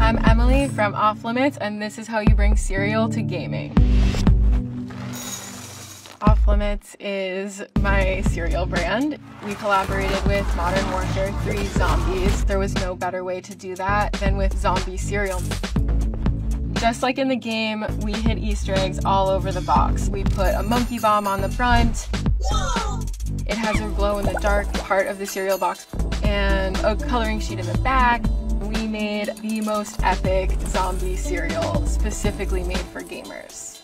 I'm Emily from Off Limits, and this is how you bring cereal to gaming. Off Limits is my cereal brand. We collaborated with Modern Warfare 3 Zombies. There was no better way to do that than with zombie cereal. Just like in the game, we hid Easter eggs all over the box. We put a monkey bomb on the front. It has a glow in the dark part of the cereal box and a coloring sheet in the back. We made the most epic zombie cereal specifically made for gamers.